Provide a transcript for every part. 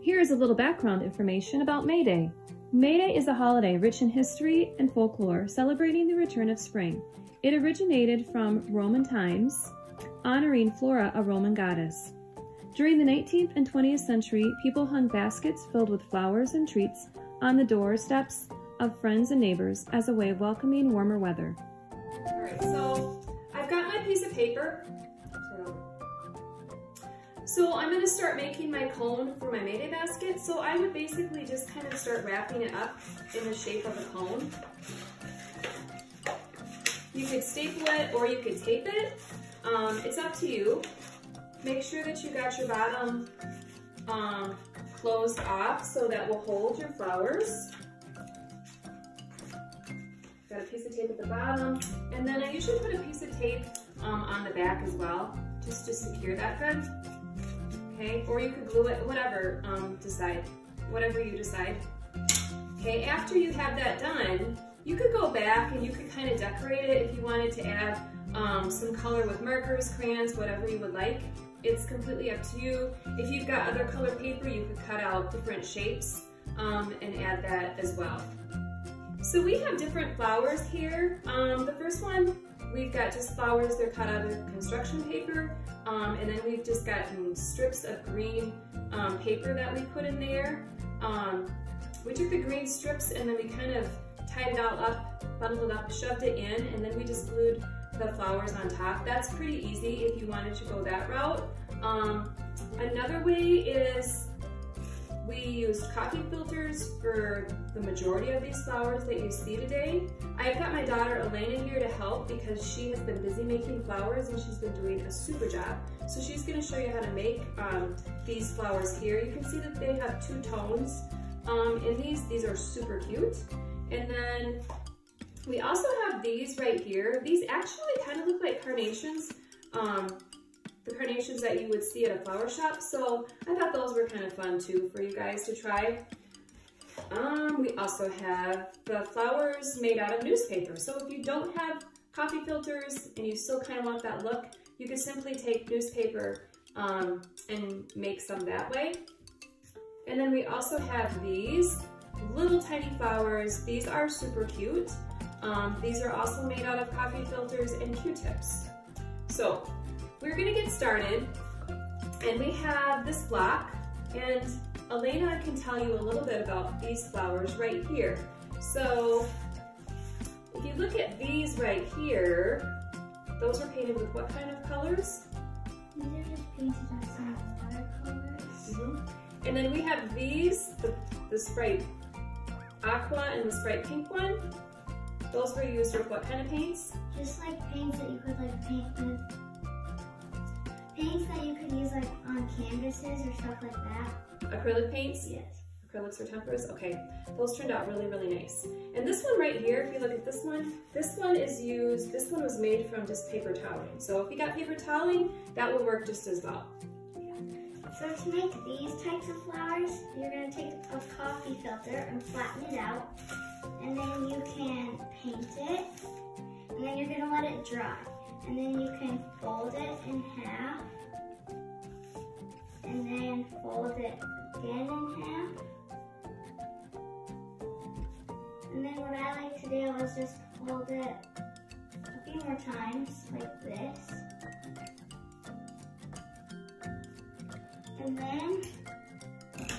Here is a little background information about May Day. May Day is a holiday rich in history and folklore celebrating the return of spring. It originated from Roman times, honoring Flora, a Roman goddess. During the 19th and 20th century, people hung baskets filled with flowers and treats on the doorsteps of friends and neighbors as a way of welcoming warmer weather. All right, so I've got my piece of paper. So I'm gonna start making my cone for my Mayday basket. So I would basically just kind of start wrapping it up in the shape of a cone. You could staple it or you could tape it. Um, it's up to you. Make sure that you got your bottom um, closed off so that will hold your flowers. Piece of tape at the bottom. And then I usually put a piece of tape um, on the back as well, just to secure that good okay? Or you could glue it, whatever, um, decide, whatever you decide. Okay, after you have that done, you could go back and you could kind of decorate it if you wanted to add um, some color with markers, crayons, whatever you would like. It's completely up to you. If you've got other colored paper, you could cut out different shapes um, and add that as well. So we have different flowers here. Um, the first one We've got just flowers, they're cut out of construction paper. Um, and then we've just got strips of green um, paper that we put in there. Um, we took the green strips and then we kind of tied it all up, bundled it up, shoved it in, and then we just glued the flowers on top. That's pretty easy if you wanted to go that route. Um, another way is we used coffee filters for the majority of these flowers that you see today. I've got my daughter Elena here to help because she has been busy making flowers and she's been doing a super job. So she's gonna show you how to make um, these flowers here. You can see that they have two tones um, in these. These are super cute. And then we also have these right here. These actually kind of look like carnations. Um, the carnations that you would see at a flower shop. So I thought those were kind of fun too for you guys to try. Um, we also have the flowers made out of newspaper. So if you don't have coffee filters and you still kind of want that look, you can simply take newspaper um, and make some that way. And then we also have these little tiny flowers. These are super cute. Um, these are also made out of coffee filters and Q-tips. So we're gonna get started and we have this block and Elena can tell you a little bit about these flowers right here. So if you look at these right here, those are painted with what kind of colors? These are just painted on some watercolors. Mm -hmm. And then we have these, the, the Sprite Aqua and the Sprite Pink one. Those were used with what kind of paints? Just like paints that you could like paint with paints that you could use like on canvases or stuff like that. Acrylic paints? Yes. Acrylics or temperas? Okay, those turned out really, really nice. And this one right here, if you look at this one, this one is used, this one was made from just paper toweling. So if you got paper toweling, that would work just as well. So to make these types of flowers, you're going to take a coffee filter and flatten it out. And then you can paint it. And then you're going to let it dry and then you can fold it in half and then fold it again in half. And then what I like to do is just fold it a few more times like this. And then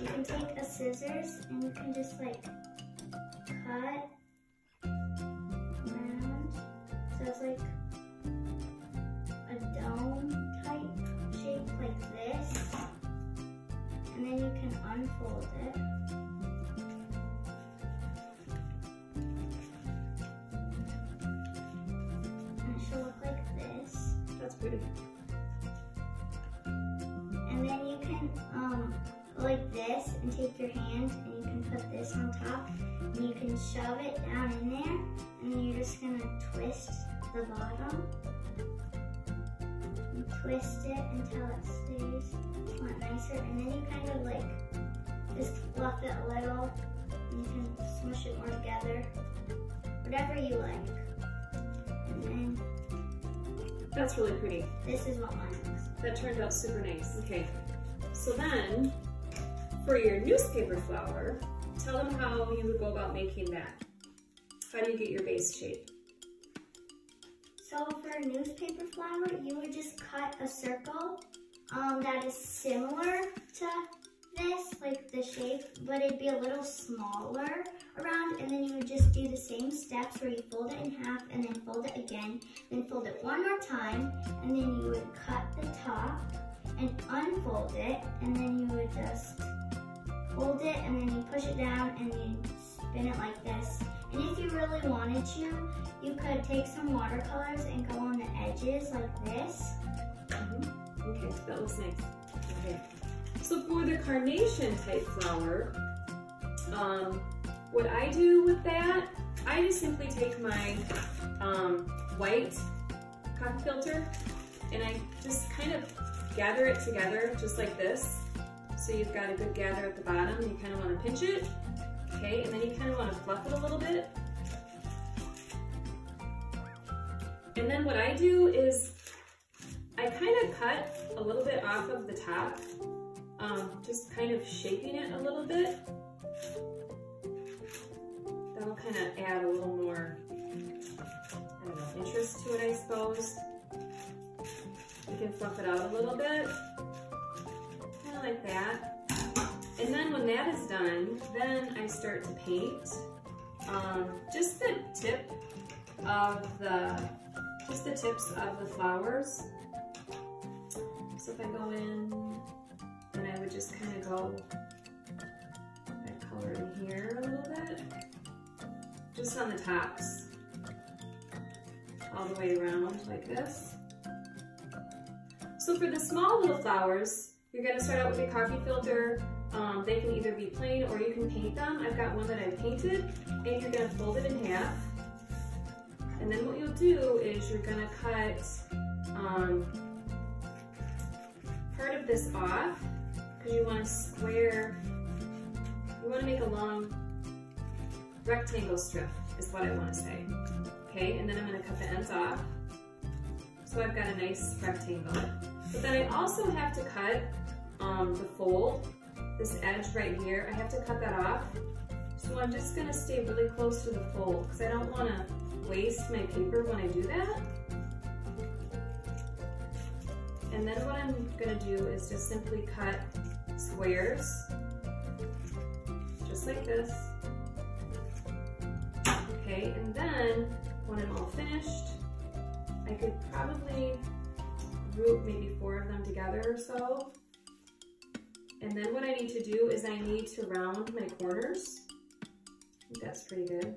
you can take a scissors and you can just like cut around. So it's like unfold it. And it should look like this. That's pretty. And then you can um, like this and take your hand and you can put this on top and you can shove it down in there and you're just gonna twist the bottom twist it until it stays a lot nicer. And then you kind of like just fluff it a little. and You can smush it more together. Whatever you like. And then That's really pretty. this is what mine looks. That turned out super nice. Okay, so then for your newspaper flower, tell them how you would go about making that. How do you get your base shape? So for a newspaper flower, you would just cut a circle um, that is similar to this, like the shape, but it'd be a little smaller around, and then you would just do the same steps where you fold it in half and then fold it again, then fold it one more time, and then you would cut the top and unfold it, and then you would just fold it, and then you push it down, and you spin it like this. And if you really wanted to, you could take some watercolors and go on the edges like this. Okay, that looks nice. Okay. So for the carnation type flower, um, what I do with that, I just simply take my um, white coffee filter and I just kind of gather it together just like this. So you've got a good gather at the bottom. You kind of want to pinch it, okay? And then you kind of want to fluff it a little bit. And then what I do is I kind of cut a little bit off of the top, um, just kind of shaping it a little bit. That'll kind of add a little more, know, interest to it, I suppose. You can fluff it out a little bit, kind of like that. And then when that is done, then I start to paint um, just the tip of the, just the tips of the flowers. So if I go in, and I would just kind of go that color in here a little bit, just on the tops, all the way around like this. So for the small little flowers, you're gonna start out with a coffee filter. Um, they can either be plain or you can paint them. I've got one that I painted, and you're gonna fold it in half. And then what you'll do is you're gonna cut um, part of this off because you want to square, you want to make a long rectangle strip is what I want to say. Okay, and then I'm to cut the ends off. So I've got a nice rectangle. But then I also have to cut um, the fold, this edge right here, I have to cut that off. So I'm just going to stay really close to the fold because I don't want to waste my paper when I do that. And then what I'm gonna do is just simply cut squares, just like this. Okay, and then when I'm all finished, I could probably group maybe four of them together or so. And then what I need to do is I need to round my corners. I think that's pretty good.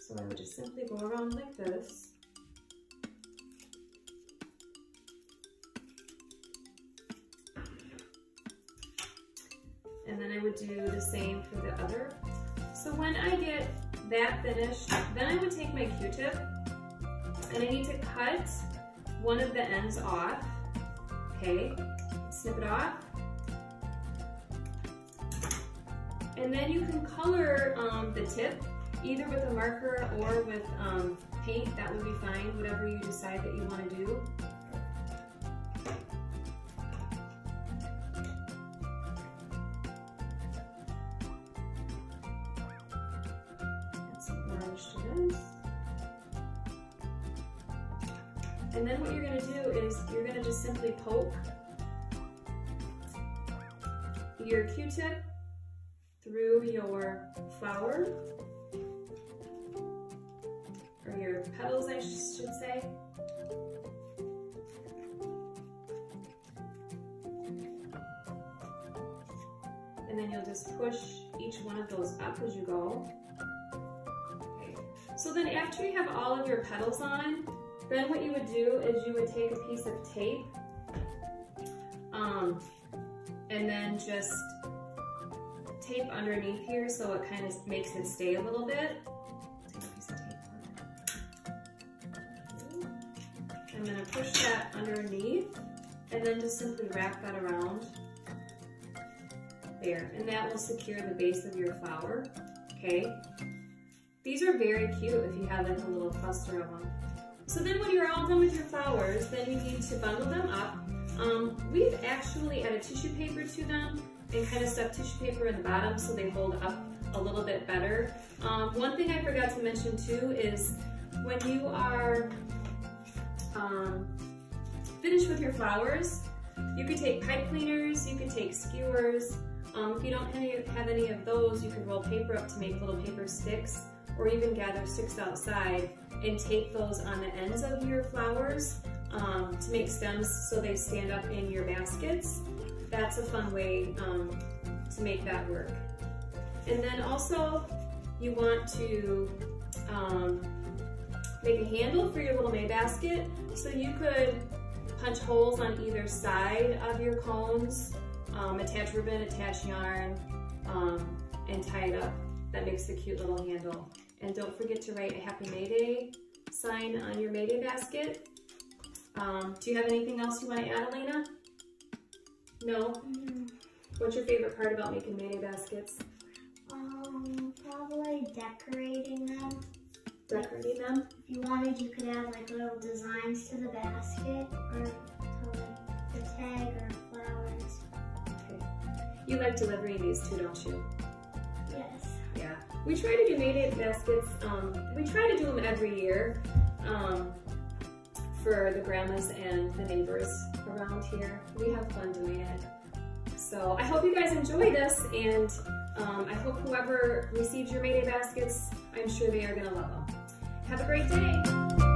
So I would just simply go around like this. And then I would do the same for the other. So when I get that finished, then I would take my Q-tip and I need to cut one of the ends off. Okay, snip it off. And then you can color um, the tip either with a marker or with um, paint, that would be fine, whatever you decide that you want to do. And then what you're going to do is you're going to just simply poke your Q-tip through your flower or your petals, I should say. And then you'll just push each one of those up as you go. So then after you have all of your petals on, then what you would do is you would take a piece of tape um, and then just tape underneath here so it kind of makes it stay a little bit. I'm gonna push that underneath and then just simply wrap that around. there, and that will secure the base of your flower, okay? These are very cute if you have like a little cluster of them. So then when you're all done with your flowers, then you need to bundle them up. Um, we've actually added tissue paper to them and kind of stuck tissue paper in the bottom so they hold up a little bit better. Um, one thing I forgot to mention too is when you are um, finished with your flowers, you could take pipe cleaners, you could take skewers. Um, if you don't have any of those, you can roll paper up to make little paper sticks or even gather sticks outside and tape those on the ends of your flowers um, to make stems so they stand up in your baskets. That's a fun way um, to make that work. And then also you want to um, make a handle for your little May basket. So you could punch holes on either side of your cones, um, attach ribbon, attach yarn, um, and tie it up. That makes a cute little handle. And don't forget to write a Happy May Day sign on your May Day basket. Um, do you have anything else you want to add, Elena? No? Mm. What's your favorite part about making May Day baskets? Um, probably decorating them. Decorating them? If you wanted, you could add like little designs to the basket or to like the tag or flowers. Okay. You like delivering these too, don't you? Yes. Yeah. We try to do May Day baskets. Um, we try to do them every year um, for the grandmas and the neighbors around here. We have fun doing it. So I hope you guys enjoy this and um, I hope whoever receives your May Day baskets, I'm sure they are gonna love them. Have a great day.